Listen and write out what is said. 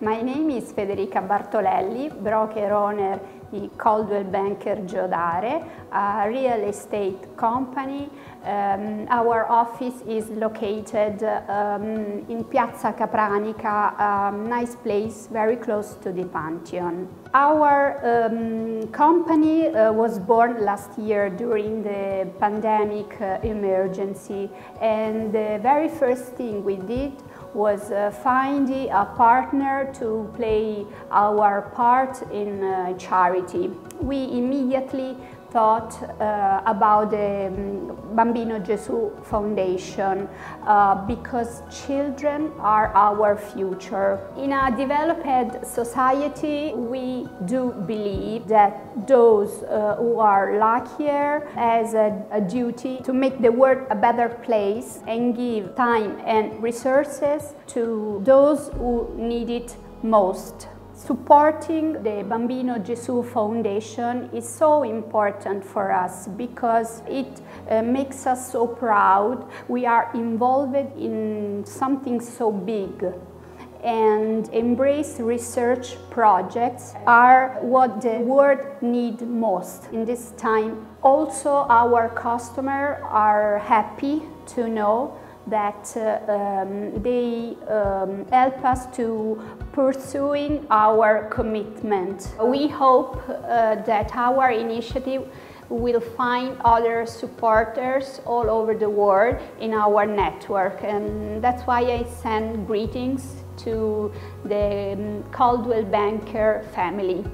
My name is Federica Bartorelli, broker owner di Coldwell Banker Giodare, a real estate company. Um, our office is located um, in Piazza Capranica, a nice place very close to the Pantheon. Our um, company uh, was born last year during the pandemic uh, emergency and the very first thing we did was uh, finding a partner to play our part in uh, charity. We immediately thought uh, about the um, Bambino Gesù Foundation uh, because children are our future. In a developed society, we do believe that those uh, who are luckier has a, a duty to make the world a better place and give time and resources to those who need it most. Supporting the Bambino Gesù Foundation is so important for us because it uh, makes us so proud. We are involved in something so big and embrace research projects are what the world needs most in this time. Also, our customers are happy to know that um, they um, help us to pursuing our commitment. We hope uh, that our initiative will find other supporters all over the world in our network and that's why I send greetings to the Coldwell Banker family.